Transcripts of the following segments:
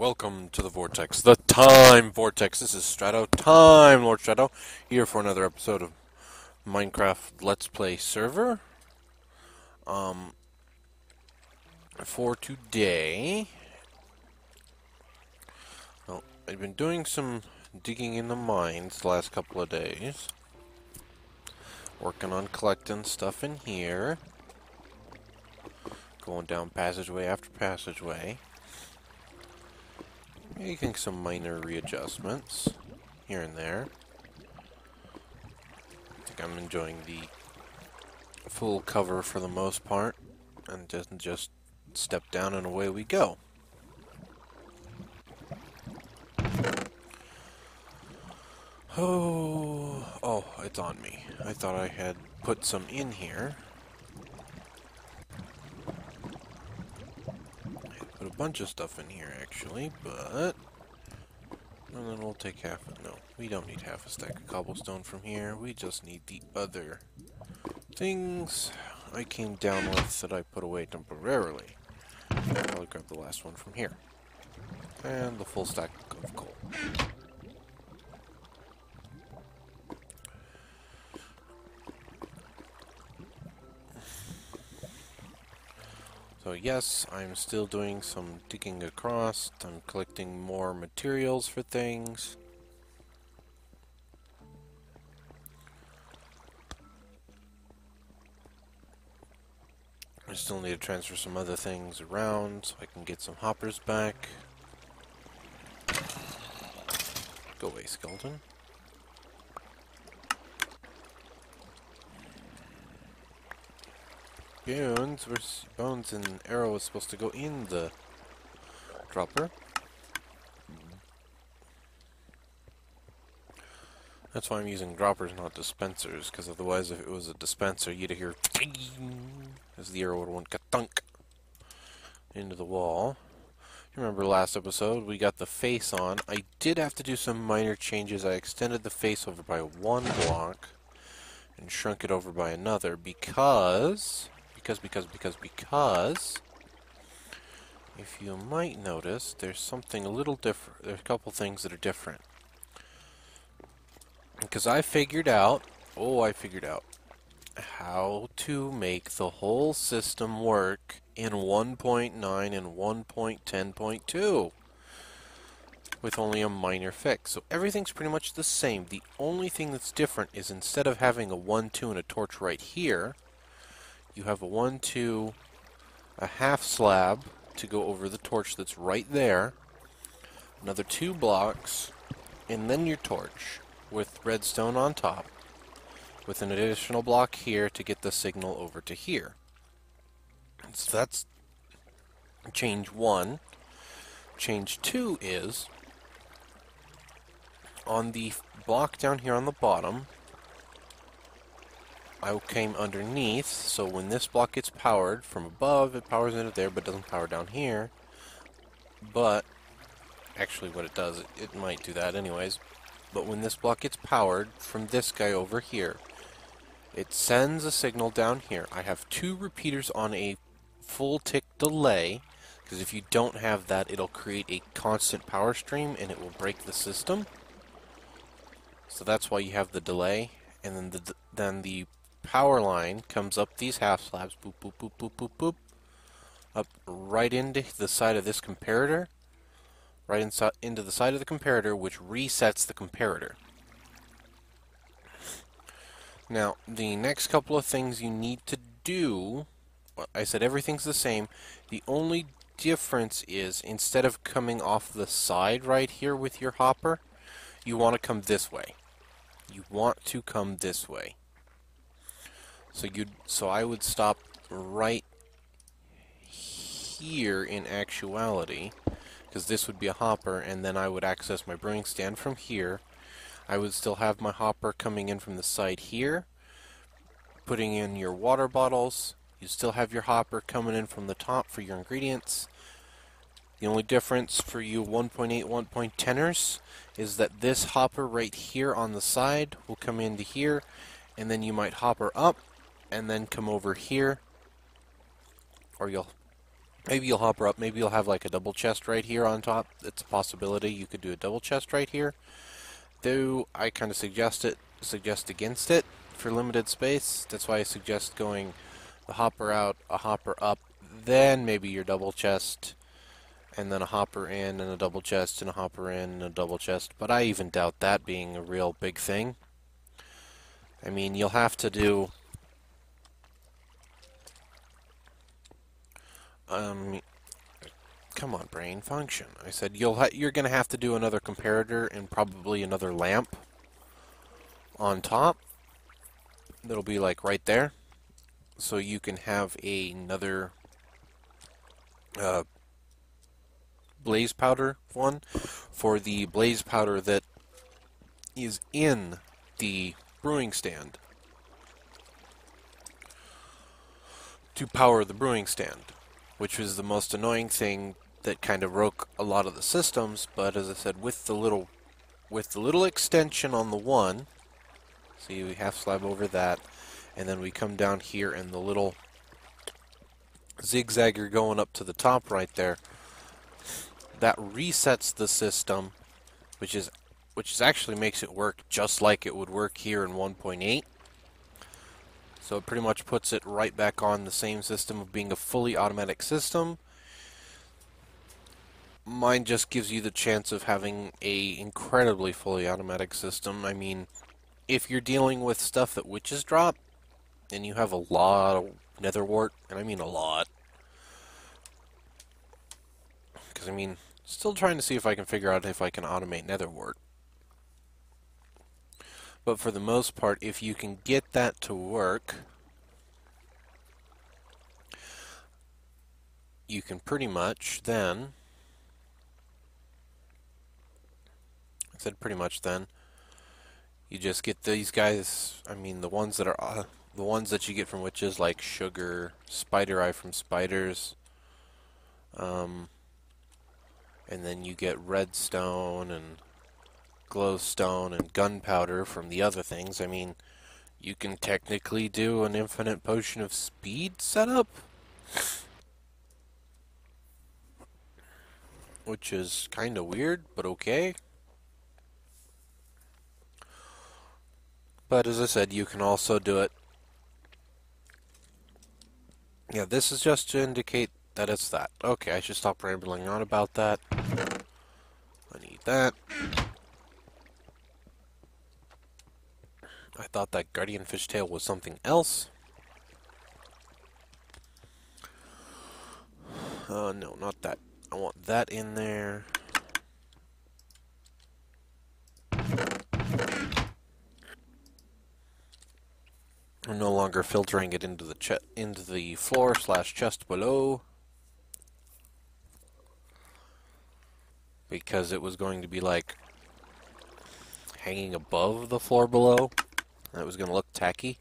welcome to the Vortex, the Time Vortex. This is Strato, Time Lord Strato, here for another episode of Minecraft Let's Play server. Um, for today, well, I've been doing some digging in the mines the last couple of days, working on collecting stuff in here, going down passageway after passageway making some minor readjustments here and there. I think I'm enjoying the full cover for the most part, and just just step down and away we go. Oh, oh, it's on me. I thought I had put some in here. Put a bunch of stuff in here, actually, but... And then we'll take half of... No, we don't need half a stack of cobblestone from here. We just need the other things I came down with that I put away temporarily. I'll grab the last one from here. And the full stack of coal. Yes, I'm still doing some digging across. I'm collecting more materials for things. I still need to transfer some other things around so I can get some hoppers back. Go away, skeleton. Bones, where's Bones and Arrow is supposed to go in the dropper. That's why I'm using droppers, not dispensers, because otherwise if it was a dispenser, you'd hear as the arrow would want thunk into the wall. Remember last episode, we got the face on. I did have to do some minor changes. I extended the face over by one block and shrunk it over by another because because, because, because, because, if you might notice, there's something a little different. There's a couple things that are different. Because I figured out, oh, I figured out how to make the whole system work in 1.9 and 1.10.2 with only a minor fix. So everything's pretty much the same. The only thing that's different is instead of having a 1, 2, and a torch right here, you have a 1, 2, a half slab to go over the torch that's right there, another two blocks, and then your torch with redstone on top, with an additional block here to get the signal over to here. So that's change 1. Change 2 is on the block down here on the bottom, I came underneath, so when this block gets powered from above, it powers into there, but doesn't power down here. But, actually what it does, it, it might do that anyways, but when this block gets powered from this guy over here, it sends a signal down here. I have two repeaters on a full tick delay, because if you don't have that, it'll create a constant power stream and it will break the system. So that's why you have the delay, and then the then the power line comes up these half slabs, boop, boop, boop, boop, boop, boop, up right into the side of this comparator, right inside into the side of the comparator, which resets the comparator. Now, the next couple of things you need to do, I said everything's the same. The only difference is instead of coming off the side right here with your hopper, you want to come this way. You want to come this way. So you so I would stop right here in actuality because this would be a hopper and then I would access my brewing stand from here. I would still have my hopper coming in from the side here putting in your water bottles. You still have your hopper coming in from the top for your ingredients. The only difference for you 1.8, 1.10ers is that this hopper right here on the side will come into here and then you might hopper up and then come over here or you'll Maybe you'll hopper up. Maybe you'll have like a double chest right here on top. It's a possibility. You could do a double chest right here. Though I kind of suggest it, suggest against it for limited space. That's why I suggest going the hopper out, a hopper up, then maybe your double chest, and then a hopper in and a double chest and a hopper in and a double chest. But I even doubt that being a real big thing. I mean, you'll have to do Um, come on, brain, function. I said you'll you're going to have to do another comparator and probably another lamp on top. That'll be like right there, so you can have another uh, blaze powder one for the blaze powder that is in the brewing stand to power the brewing stand which was the most annoying thing that kind of broke a lot of the systems. But as I said, with the little with the little extension on the one, see we half slab over that, and then we come down here and the little zigzagger going up to the top right there. That resets the system, which is which is actually makes it work just like it would work here in 1.8. So it pretty much puts it right back on the same system of being a fully automatic system. Mine just gives you the chance of having a incredibly fully automatic system. I mean, if you're dealing with stuff that witches drop, and you have a lot of nether wart, and I mean a lot, because I mean, still trying to see if I can figure out if I can automate nether wart. But for the most part, if you can get that to work, you can pretty much then, I said pretty much then, you just get these guys, I mean the ones that are, uh, the ones that you get from witches like sugar, spider eye from spiders, um, and then you get redstone and glowstone and gunpowder from the other things. I mean, you can technically do an infinite potion of speed setup. Which is kind of weird, but okay. But as I said, you can also do it. Yeah, this is just to indicate that it's that. Okay, I should stop rambling on about that. I need that. I thought that guardian fishtail was something else. Uh, no, not that. I want that in there. I'm no longer filtering it into the into the floor slash chest below because it was going to be like hanging above the floor below. That was going to look tacky.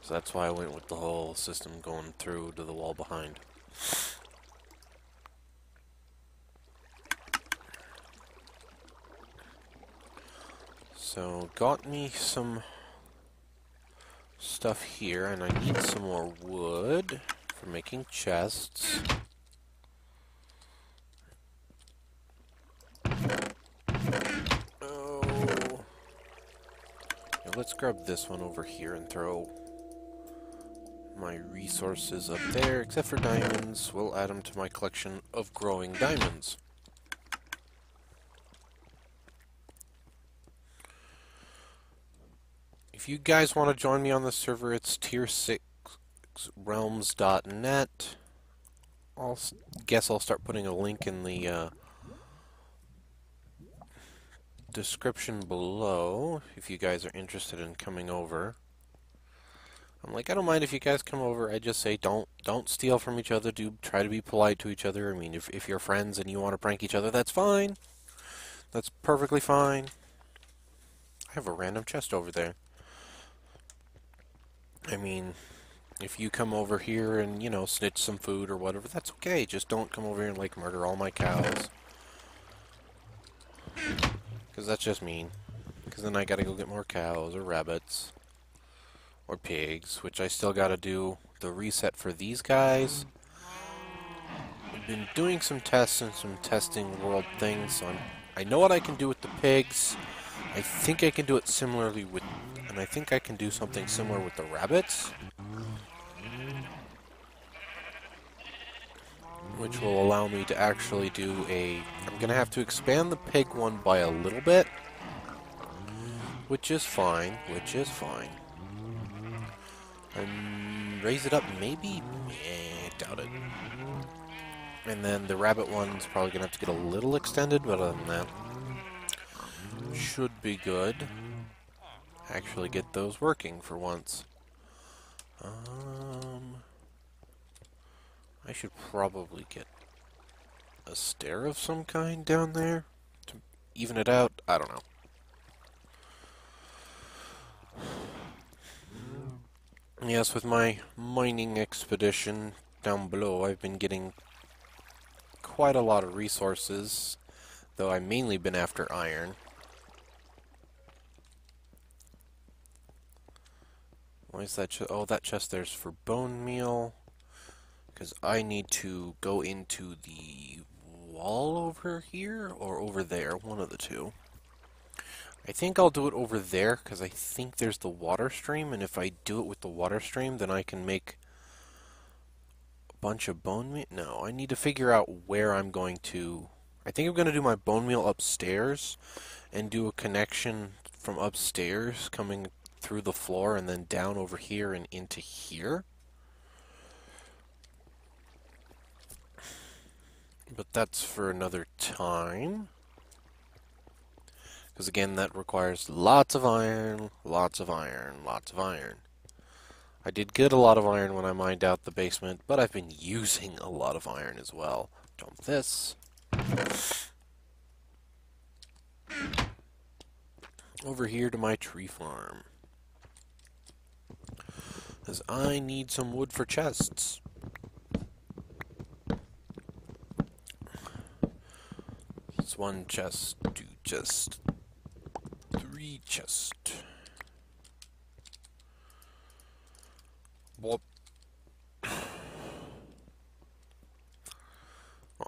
So that's why I went with the whole system going through to the wall behind. So, got me some stuff here, and I need some more wood for making chests. let's grab this one over here and throw my resources up there, except for diamonds. We'll add them to my collection of growing diamonds. If you guys want to join me on the server, it's tier6realms.net. I'll guess I'll start putting a link in the uh, description below if you guys are interested in coming over. I'm like, I don't mind if you guys come over. I just say don't don't steal from each other. Do try to be polite to each other. I mean, if if you're friends and you want to prank each other, that's fine. That's perfectly fine. I have a random chest over there. I mean, if you come over here and, you know, snitch some food or whatever, that's okay. Just don't come over here and, like, murder all my cows. Because that's just mean. Because then I gotta go get more cows or rabbits. Or pigs, which I still gotta do the reset for these guys. I've been doing some tests and some testing world things, so I'm, I know what I can do with the pigs. I think I can do it similarly with, and I think I can do something similar with the rabbits. Which will allow me to actually do a, I'm going to have to expand the pig one by a little bit. Which is fine, which is fine. And raise it up maybe? Eh, doubt it. And then the rabbit one's probably going to have to get a little extended, but other than that, should be good. Actually get those working for once. Um, I should probably get a stair of some kind down there to even it out. I don't know. Yes, with my mining expedition down below, I've been getting quite a lot of resources, though I've mainly been after iron. Why is that Oh, that chest there's for bone meal. Because I need to go into the wall over here, or over there, one of the two. I think I'll do it over there, because I think there's the water stream, and if I do it with the water stream, then I can make a bunch of bone meal. No, I need to figure out where I'm going to... I think I'm going to do my bone meal upstairs, and do a connection from upstairs coming through the floor and then down over here and into here. But that's for another time. Because again, that requires lots of iron, lots of iron, lots of iron. I did get a lot of iron when I mined out the basement, but I've been using a lot of iron as well. Dump this. Over here to my tree farm. Because I need some wood for chests. It's one chest two just three chest. Well,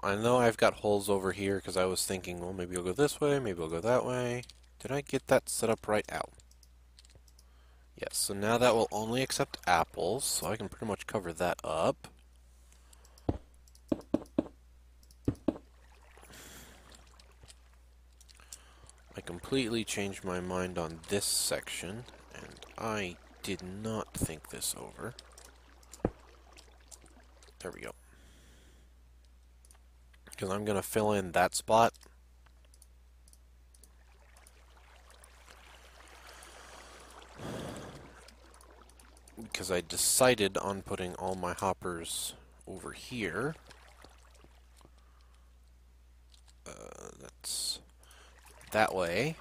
I know I've got holes over here because I was thinking, well, maybe I'll go this way, maybe I'll go that way. Did I get that set up right out? Yes, so now that will only accept apples, so I can pretty much cover that up. I completely changed my mind on this section, and I did not think this over. There we go. Because I'm going to fill in that spot because I decided on putting all my hoppers over here. Uh, that's that way.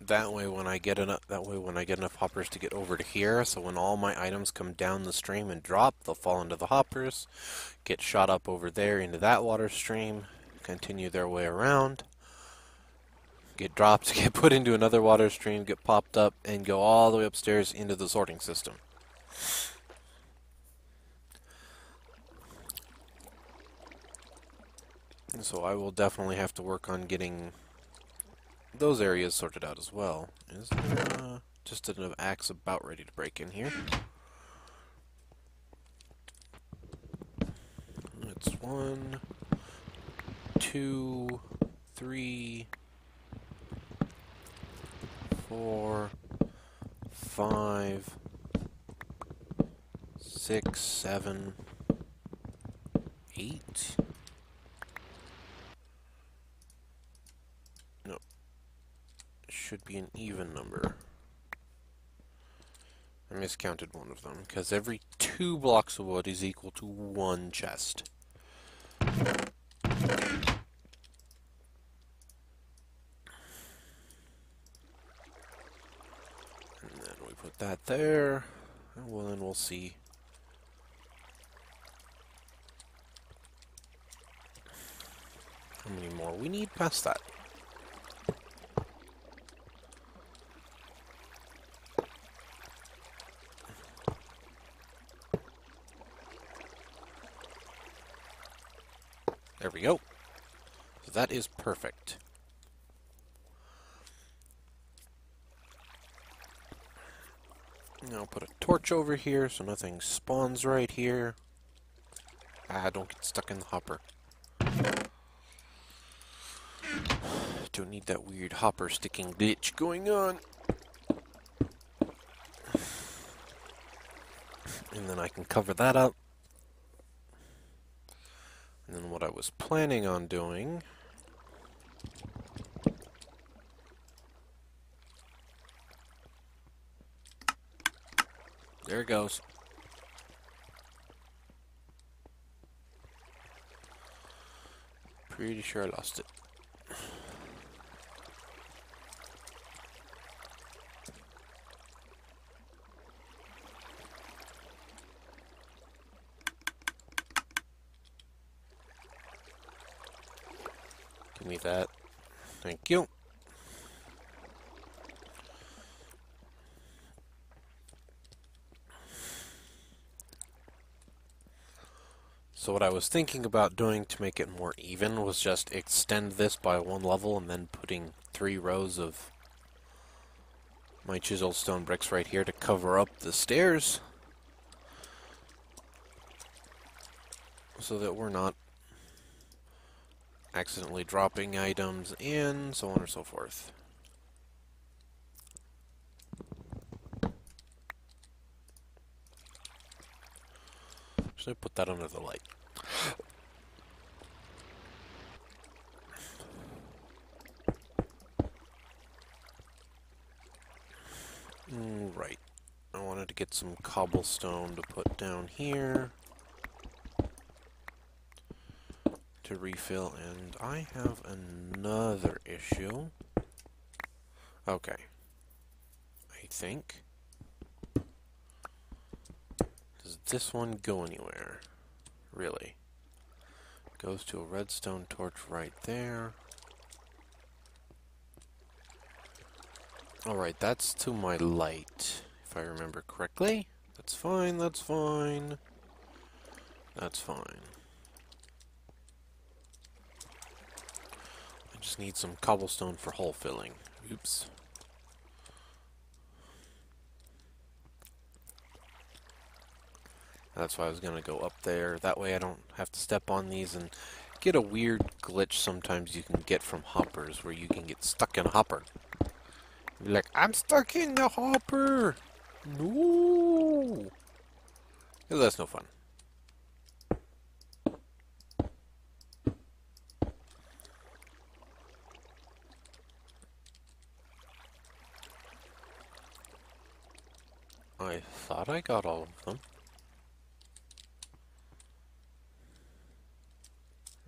that way when I get enough that way when I get enough hoppers to get over to here so when all my items come down the stream and drop they'll fall into the hoppers get shot up over there into that water stream continue their way around get dropped get put into another water stream get popped up and go all the way upstairs into the sorting system so I will definitely have to work on getting those areas sorted out as well. Is there uh, just an axe about ready to break in here? It's one, two, three, four, five, six, seven, eight. No, should be an even number. I miscounted one of them, because every two blocks of wood is equal to one chest. there. Well, then we'll see. How many more we need past that? There we go. So that is perfect. Torch over here so nothing spawns right here. Ah, don't get stuck in the hopper. Don't need that weird hopper sticking glitch going on. And then I can cover that up. And then what I was planning on doing There it goes. Pretty sure I lost it. Give me that. Thank you. So what I was thinking about doing to make it more even was just extend this by one level and then putting three rows of my chiseled stone bricks right here to cover up the stairs. So that we're not accidentally dropping items in, so on and so forth. Should I put that under the light? Right. I wanted to get some cobblestone to put down here to refill, and I have another issue. Okay. I think. Does this one go anywhere? Really? Goes to a redstone torch right there. Alright, that's to my light, if I remember correctly. That's fine, that's fine. That's fine. I just need some cobblestone for hole filling. Oops. That's why I was going to go up there. That way I don't have to step on these and get a weird glitch sometimes you can get from hoppers where you can get stuck in a hopper. Be like, I'm stuck in the hopper! No! That's no fun. I thought I got all of them.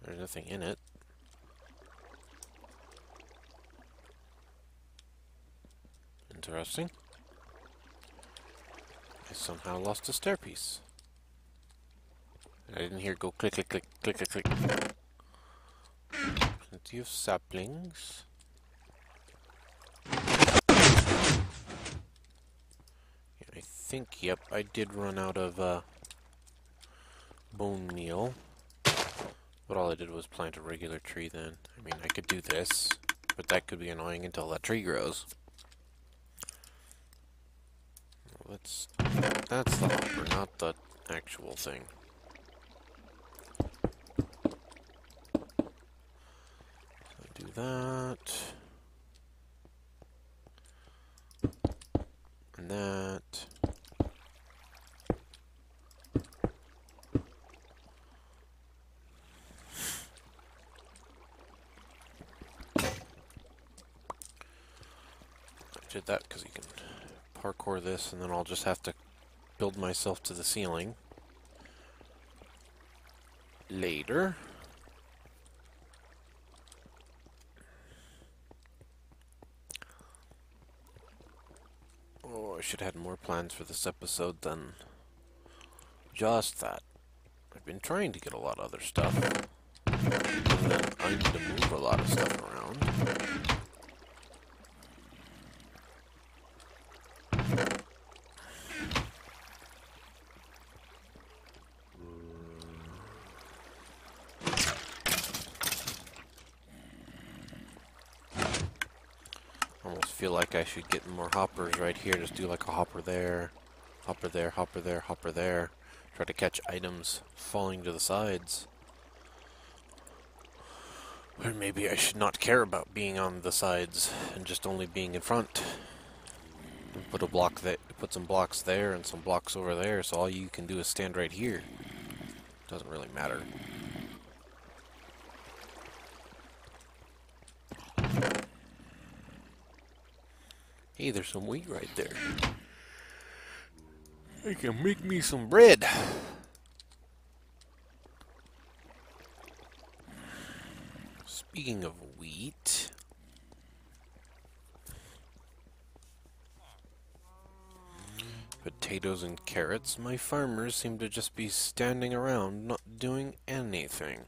There's nothing in it. Interesting. I somehow lost a stair piece. I didn't hear go click, click, click, click, click, click. Plenty of saplings. Yeah, I think, yep, I did run out of uh, bone meal. But all I did was plant a regular tree then. I mean, I could do this, but that could be annoying until that tree grows. That's, that's the hopper, not the actual thing. So do that. And that. did that because you can parkour this and then I'll just have to build myself to the ceiling later. Oh, I should have had more plans for this episode than just that. I've been trying to get a lot of other stuff. And then I need to move a lot of stuff around. Like I should get more hoppers right here. Just do like a hopper there, hopper there, hopper there, hopper there. Try to catch items falling to the sides. Or maybe I should not care about being on the sides and just only being in front. Put a block that put some blocks there and some blocks over there, so all you can do is stand right here. Doesn't really matter. Hey, there's some wheat right there. I can make me some bread. Speaking of wheat, potatoes and carrots, my farmers seem to just be standing around, not doing anything.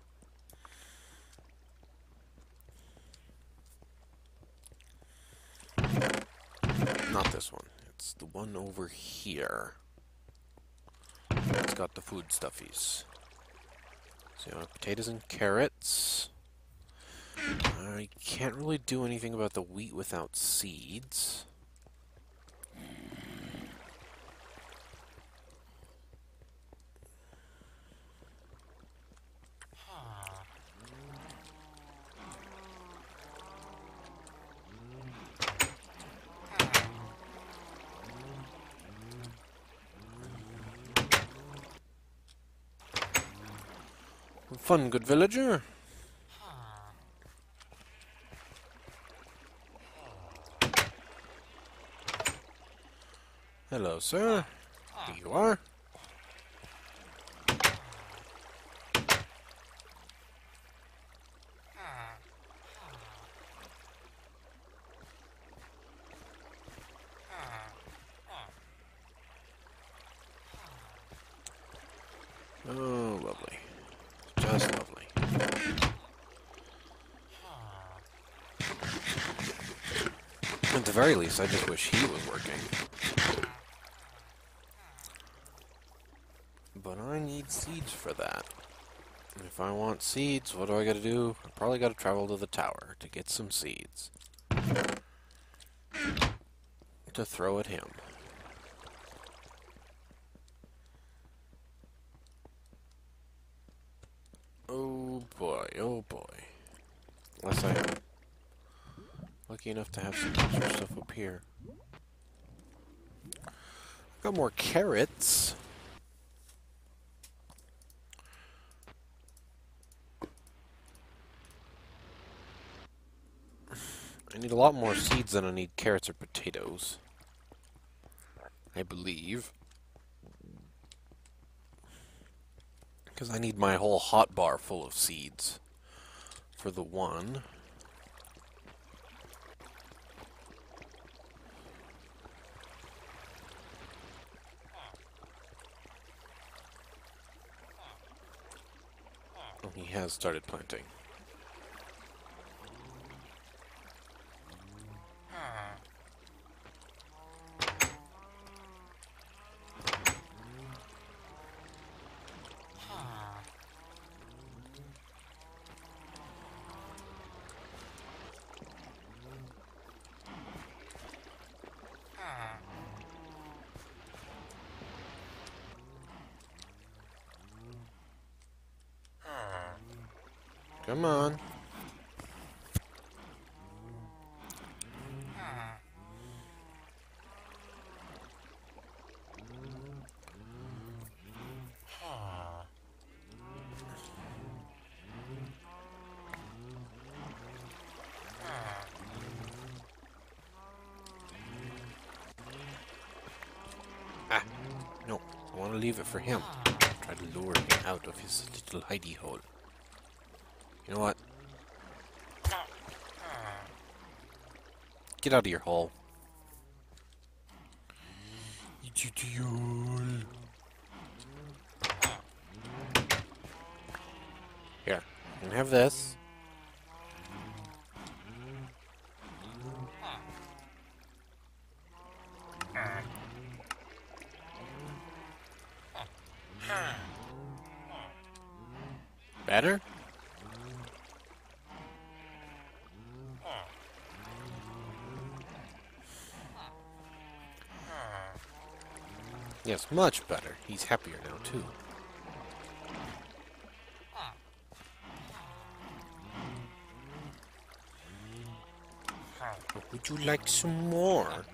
Not one. It's the one over here. It's got the food stuffies. So, potatoes and carrots. I can't really do anything about the wheat without seeds. Fun, good villager. Hello, sir. Here you are. Oh, lovely. Just lovely. At the very least, I just wish he was working. But I need seeds for that. And if I want seeds, what do I gotta do? I probably gotta travel to the tower to get some seeds. To throw at him. Oh boy, oh boy. Unless I'm lucky enough to have some extra stuff up here. I've got more carrots. I need a lot more seeds than I need carrots or potatoes. I believe. Because I need my whole hot bar full of seeds for the one. He has started planting. Come on. Ah, no. I want to leave it for him. Try to lure him out of his little hidey hole. You know what? Get out of your hole. Here, you can have this. Better? Much better. He's happier now, too. Would you like some more?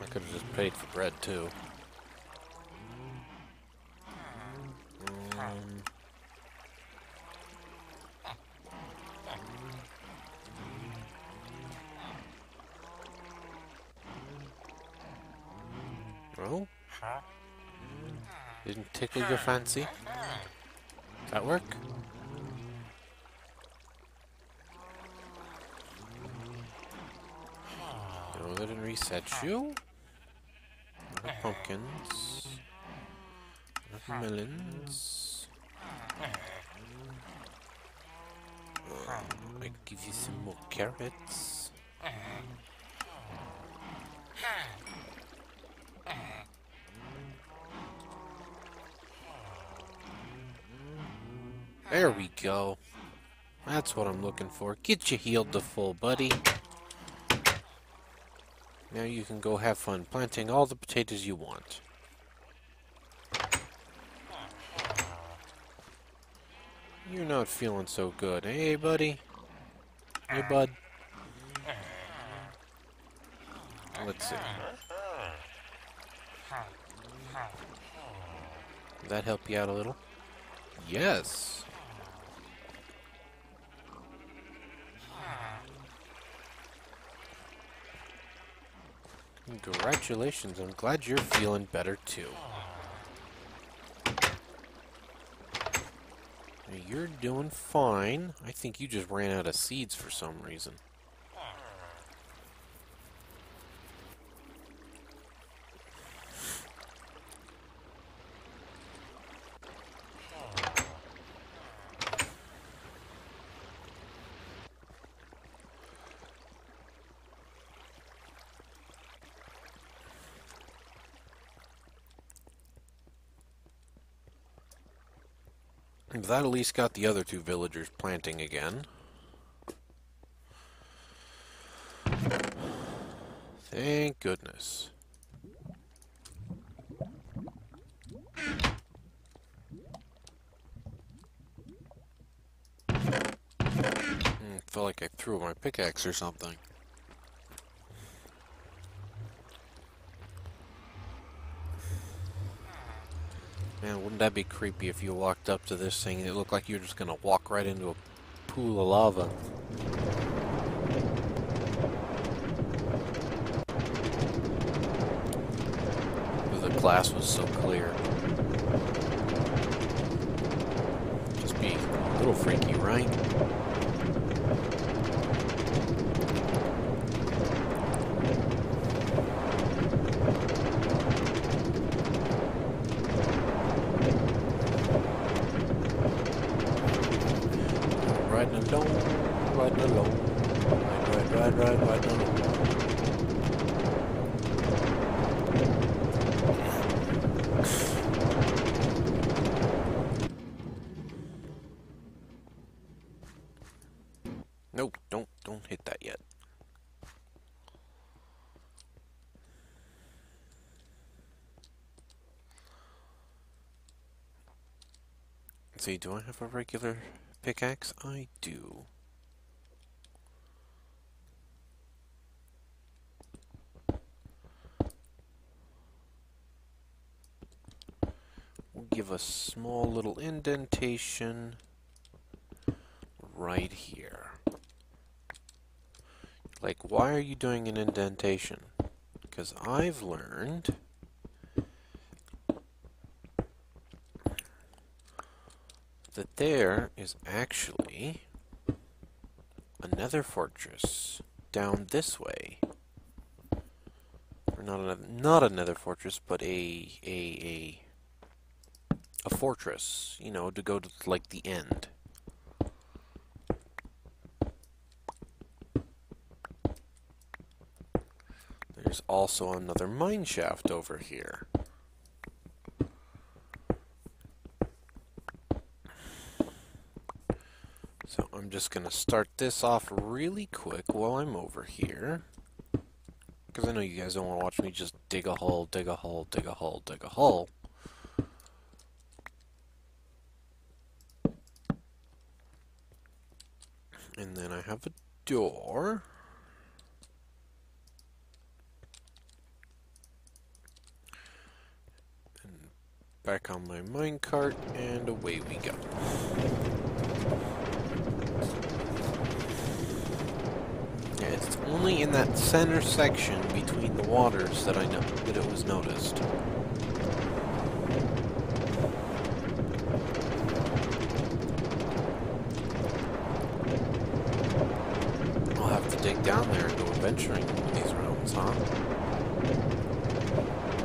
I could have just paid for bread, too. Didn't tickle your fancy? Does that work? No, that didn't reset you. Not pumpkins. Not melons. I give you some more carrots. Go. That's what I'm looking for. Get you healed to full, buddy. Now you can go have fun planting all the potatoes you want. You're not feeling so good, hey buddy? Hey bud? Let's see. Did that help you out a little? Yes. Congratulations, I'm glad you're feeling better too. You're doing fine. I think you just ran out of seeds for some reason. That at least got the other two villagers planting again. Thank goodness. Mm, felt like I threw my pickaxe or something. Man, wouldn't that be creepy if you walked up to this thing and it looked like you were just gonna walk right into a pool of lava? The glass was so clear. Just be a little freaky, right? Nope, don't don't hit that yet. See, do I have a regular pickaxe? I do. We'll a small little indentation right here. Like, why are you doing an indentation? Because I've learned that there is actually another fortress down this way. Or not another, not another fortress, but a a a a fortress. You know, to go to like the end. There's also another mine shaft over here. So I'm just going to start this off really quick while I'm over here. Because I know you guys don't want to watch me just dig a hole, dig a hole, dig a hole, dig a hole. And then I have a door. And back on my minecart, and away we go. It's only in that center section between the waters that I know that it was noticed. I'll have to dig down there and go adventuring in these realms, huh?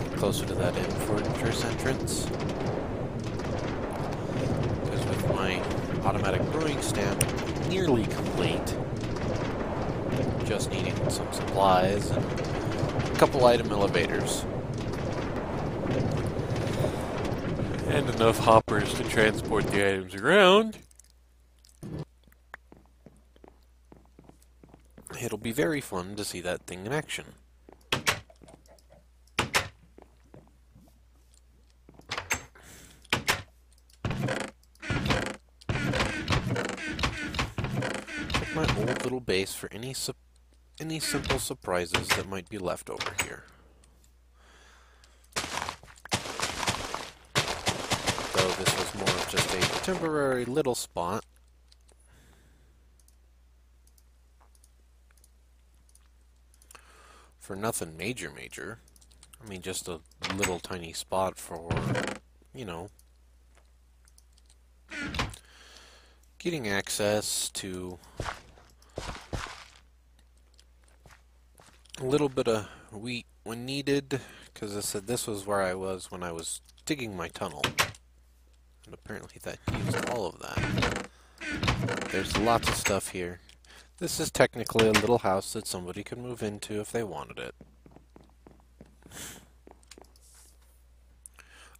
Get closer to that end fortress entrance. Because with my automatic brewing stand nearly complete, just needing some supplies and a couple item elevators. And enough hoppers to transport the items around. It'll be very fun to see that thing in action. Check my old little base for any any simple surprises that might be left over here. Though this was more of just a temporary little spot. For nothing major major. I mean, just a little tiny spot for, you know, getting access to a little bit of wheat when needed, because I said this was where I was when I was digging my tunnel. And apparently that used all of that. There's lots of stuff here. This is technically a little house that somebody could move into if they wanted it.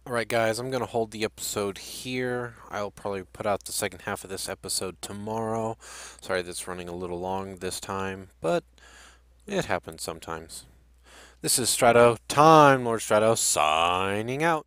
Alright guys, I'm going to hold the episode here. I'll probably put out the second half of this episode tomorrow. Sorry that's running a little long this time, but it happens sometimes. This is Strato, Time Lord Strato, signing out.